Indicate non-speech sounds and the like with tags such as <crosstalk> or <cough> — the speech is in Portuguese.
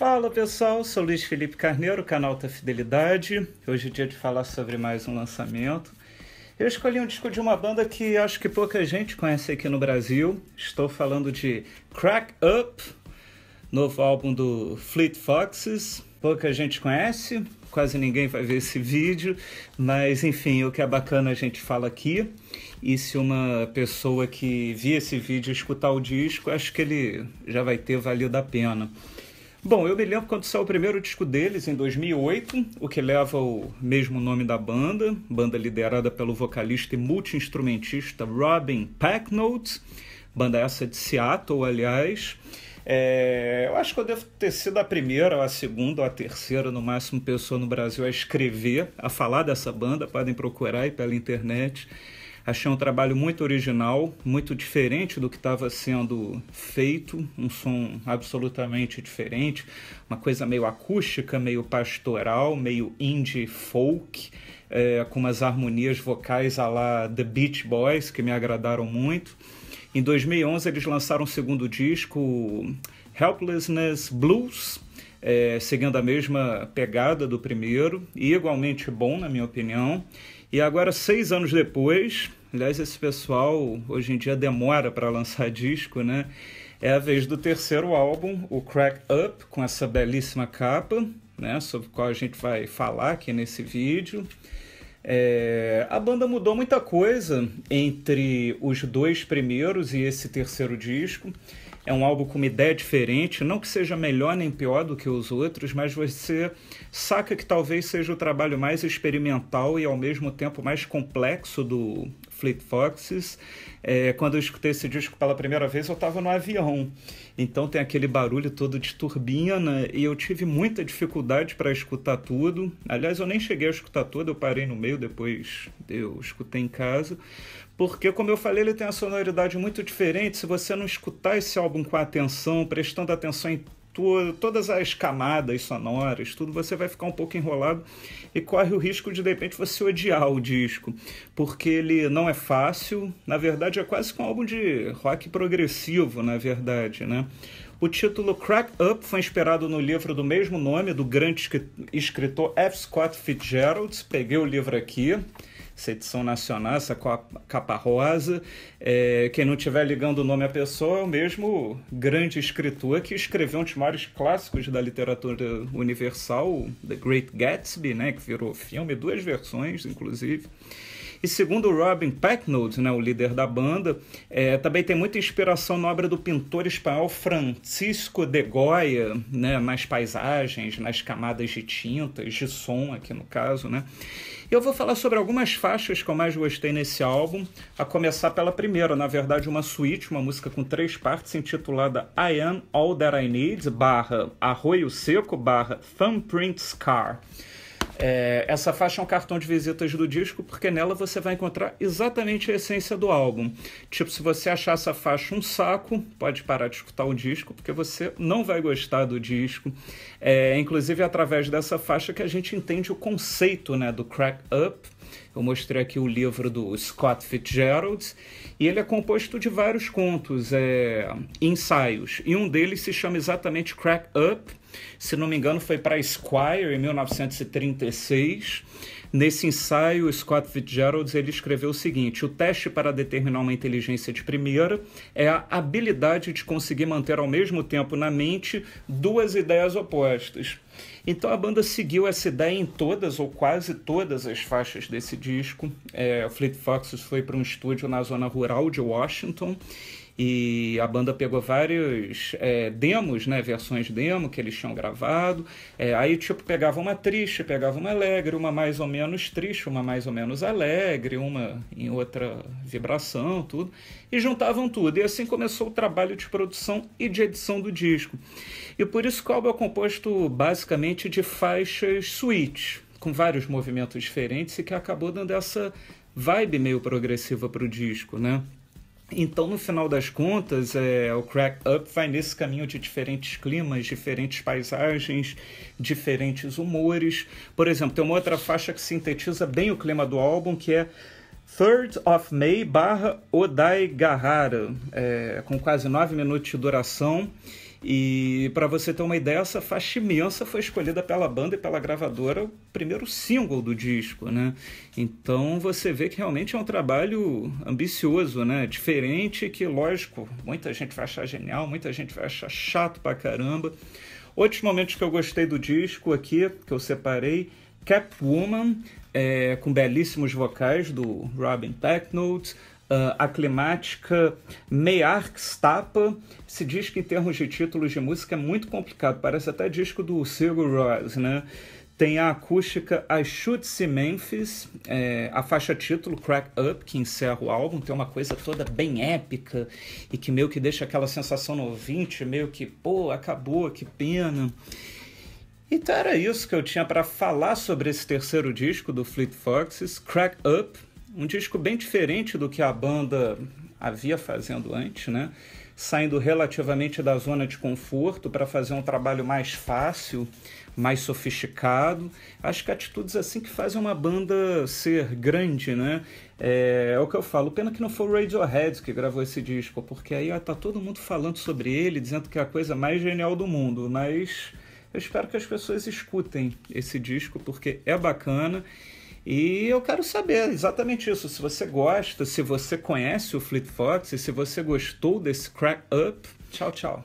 Fala pessoal, sou Luiz Felipe Carneiro, canal da Fidelidade. Hoje é dia de falar sobre mais um lançamento. Eu escolhi um disco de uma banda que acho que pouca gente conhece aqui no Brasil. Estou falando de Crack Up, novo álbum do Fleet Foxes. Pouca gente conhece, quase ninguém vai ver esse vídeo, mas enfim, o que é bacana a gente fala aqui. E se uma pessoa que via esse vídeo escutar o disco, acho que ele já vai ter valido a pena. Bom, eu me lembro quando saiu o primeiro disco deles, em 2008, o que leva o mesmo nome da banda, banda liderada pelo vocalista e multi-instrumentista Robin Packnote, banda essa de Seattle, aliás. É, eu acho que eu devo ter sido a primeira, ou a segunda, ou a terceira, no máximo, pessoa no Brasil a escrever, a falar dessa banda. Podem procurar aí pela internet. Achei um trabalho muito original, muito diferente do que estava sendo feito, um som absolutamente diferente, uma coisa meio acústica, meio pastoral, meio indie folk, é, com umas harmonias vocais a lá The Beach Boys, que me agradaram muito. Em 2011 eles lançaram o segundo disco, Helplessness Blues, é, seguindo a mesma pegada do primeiro, e igualmente bom, na minha opinião. E agora, seis anos depois, aliás, esse pessoal hoje em dia demora para lançar <laughs> disco, né? É a vez do terceiro álbum, o Crack Up, com essa belíssima capa, né? Sobre o qual a gente vai falar aqui nesse vídeo. É, a banda mudou muita coisa entre os dois primeiros e esse terceiro disco. É um álbum com uma ideia diferente, não que seja melhor nem pior do que os outros, mas você saca que talvez seja o trabalho mais experimental e ao mesmo tempo mais complexo do Fleet Foxes. É, quando eu escutei esse disco pela primeira vez, eu estava no avião. Então tem aquele barulho todo de turbina e eu tive muita dificuldade para escutar tudo. Aliás, eu nem cheguei a escutar tudo, eu parei no meio, depois eu escutei em casa porque, como eu falei, ele tem uma sonoridade muito diferente. Se você não escutar esse álbum com atenção, prestando atenção em to todas as camadas sonoras, tudo, você vai ficar um pouco enrolado e corre o risco de, de repente, você odiar o disco, porque ele não é fácil. Na verdade, é quase um álbum de rock progressivo, na verdade, né? O título Crack Up foi inspirado no livro do mesmo nome do grande escritor F. Scott Fitzgerald. Peguei o livro aqui essa edição nacional, essa capa rosa. É, quem não estiver ligando o nome à pessoa é o mesmo grande escritor que escreveu um dos maiores clássicos da literatura universal, The Great Gatsby, né, que virou filme, duas versões, inclusive. E segundo Robin Pecknold, né, o líder da banda, é, também tem muita inspiração na obra do pintor espanhol Francisco de Goya, né, nas paisagens, nas camadas de tintas, de som aqui no caso, né? Eu vou falar sobre algumas faixas que eu mais gostei nesse álbum, a começar pela primeira, na verdade uma suíte, uma música com três partes, intitulada I Am All That I Need, barra Arroio Seco, barra Thumbprint Scar. É, essa faixa é um cartão de visitas do disco, porque nela você vai encontrar exatamente a essência do álbum. Tipo, se você achar essa faixa um saco, pode parar de escutar o disco, porque você não vai gostar do disco. É, inclusive, é através dessa faixa que a gente entende o conceito né, do crack up. Eu mostrei aqui o livro do Scott Fitzgerald e ele é composto de vários contos, é, ensaios, e um deles se chama exatamente Crack Up, se não me engano, foi para Esquire em 1936. Nesse ensaio, Scott Fitzgerald ele escreveu o seguinte: o teste para determinar uma inteligência de primeira é a habilidade de conseguir manter ao mesmo tempo na mente duas ideias opostas. Então a banda seguiu essa ideia em todas ou quase todas as faixas desse disco. É, o Fleet Foxes foi para um estúdio na zona rural de Washington e a banda pegou vários é, demos, né, versões demo que eles tinham gravado. É, aí, tipo, pegava uma triste, pegava uma alegre, uma mais ou menos triste, uma mais ou menos alegre, uma em outra vibração, tudo. E juntavam tudo. E assim começou o trabalho de produção e de edição do disco. E por isso que o álbum é composto basicamente de faixas suítes, com vários movimentos diferentes e que acabou dando essa vibe meio progressiva para o disco, né? Então, no final das contas, é, o Crack Up vai nesse caminho de diferentes climas, diferentes paisagens, diferentes humores. Por exemplo, tem uma outra faixa que sintetiza bem o clima do álbum, que é Third of May barra Odai Gahara, é, com quase nove minutos de duração. E para você ter uma ideia, essa faixa imensa foi escolhida pela banda e pela gravadora, o primeiro single do disco, né? Então você vê que realmente é um trabalho ambicioso, né? Diferente, que lógico, muita gente vai achar genial, muita gente vai achar chato pra caramba. Outros momentos que eu gostei do disco aqui, que eu separei, Capwoman, é, com belíssimos vocais do Robin Pecknold, uh, a climática Meyarkstapa. Esse disco, em termos de títulos de música, é muito complicado. Parece até disco do Sigur Rós, né? Tem a acústica I Should See Memphis, é, a faixa título Crack Up, que encerra o álbum, tem uma coisa toda bem épica e que meio que deixa aquela sensação no ouvinte, meio que, pô, acabou, que pena. Então era isso que eu tinha para falar sobre esse terceiro disco do Fleet Foxes, Crack Up, um disco bem diferente do que a banda havia fazendo antes, né? Saindo relativamente da zona de conforto para fazer um trabalho mais fácil, mais sofisticado. Acho que atitudes assim que fazem uma banda ser grande, né? É, é o que eu falo. Pena que não foi o Radiohead que gravou esse disco, porque aí ó, tá todo mundo falando sobre ele, dizendo que é a coisa mais genial do mundo, mas eu espero que as pessoas escutem esse disco porque é bacana e eu quero saber exatamente isso. Se você gosta, se você conhece o Fleet Fox, se você gostou desse Crack Up. Tchau, tchau.